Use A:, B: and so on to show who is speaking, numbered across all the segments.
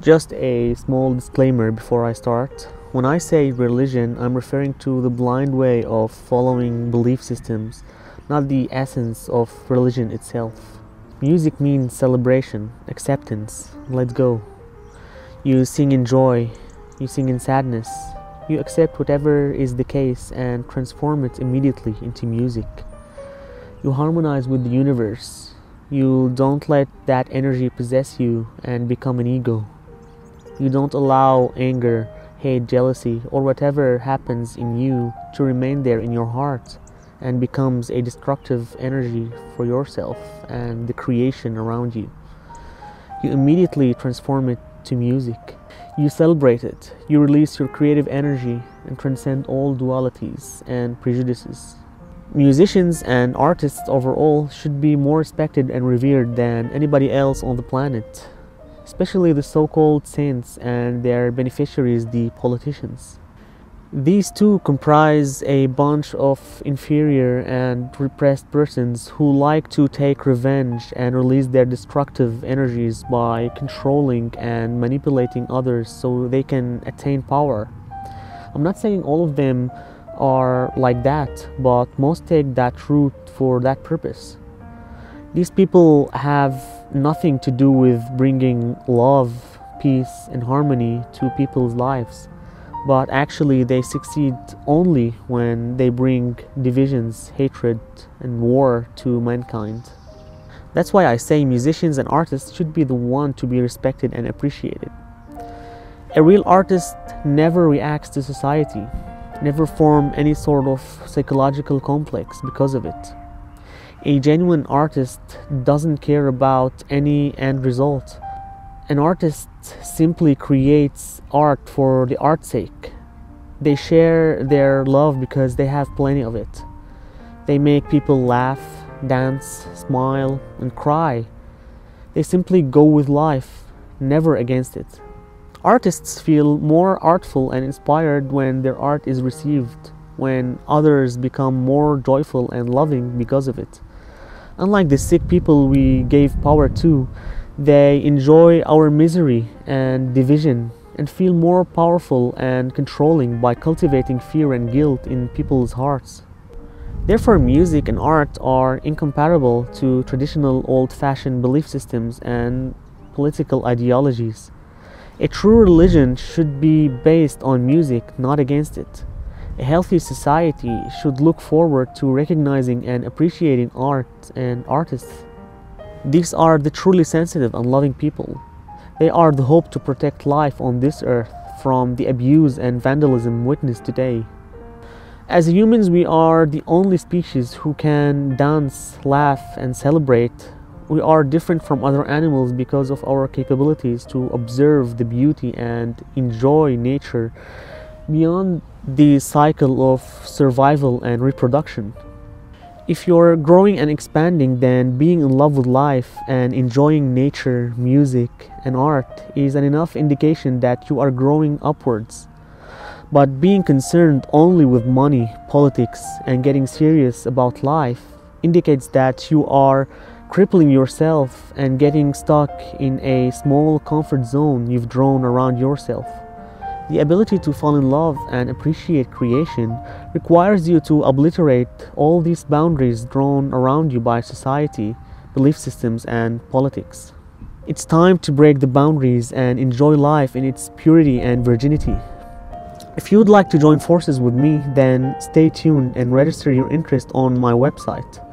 A: Just a small disclaimer before I start. When I say religion, I'm referring to the blind way of following belief systems, not the essence of religion itself. Music means celebration, acceptance, let go. You sing in joy, you sing in sadness, you accept whatever is the case and transform it immediately into music. You harmonize with the universe. You don't let that energy possess you and become an ego. You don't allow anger, hate, jealousy, or whatever happens in you to remain there in your heart and becomes a destructive energy for yourself and the creation around you. You immediately transform it to music. You celebrate it. You release your creative energy and transcend all dualities and prejudices. Musicians and artists overall should be more respected and revered than anybody else on the planet especially the so-called saints and their beneficiaries, the politicians. These two comprise a bunch of inferior and repressed persons who like to take revenge and release their destructive energies by controlling and manipulating others so they can attain power. I'm not saying all of them are like that, but most take that route for that purpose. These people have nothing to do with bringing love, peace, and harmony to people's lives, but actually they succeed only when they bring divisions, hatred, and war to mankind. That's why I say musicians and artists should be the one to be respected and appreciated. A real artist never reacts to society, never form any sort of psychological complex because of it a genuine artist doesn't care about any end result. An artist simply creates art for the art's sake. They share their love because they have plenty of it. They make people laugh, dance, smile, and cry. They simply go with life, never against it. Artists feel more artful and inspired when their art is received, when others become more joyful and loving because of it. Unlike the sick people we gave power to, they enjoy our misery and division and feel more powerful and controlling by cultivating fear and guilt in people's hearts. Therefore, music and art are incompatible to traditional old fashioned belief systems and political ideologies. A true religion should be based on music, not against it. A healthy society should look forward to recognizing and appreciating art and artists. These are the truly sensitive and loving people. They are the hope to protect life on this earth from the abuse and vandalism witnessed today. As humans, we are the only species who can dance, laugh, and celebrate. We are different from other animals because of our capabilities to observe the beauty and enjoy nature beyond the cycle of survival and reproduction. If you're growing and expanding, then being in love with life and enjoying nature, music, and art is an enough indication that you are growing upwards. But being concerned only with money, politics, and getting serious about life indicates that you are crippling yourself and getting stuck in a small comfort zone you've drawn around yourself. The ability to fall in love and appreciate creation requires you to obliterate all these boundaries drawn around you by society, belief systems, and politics. It's time to break the boundaries and enjoy life in its purity and virginity. If you would like to join forces with me, then stay tuned and register your interest on my website.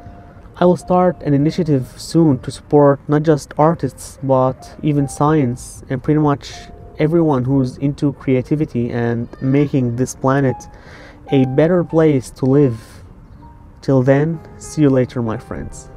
A: I will start an initiative soon to support not just artists but even science and pretty much everyone who's into creativity and making this planet a better place to live. Till then, see you later, my friends.